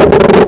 you.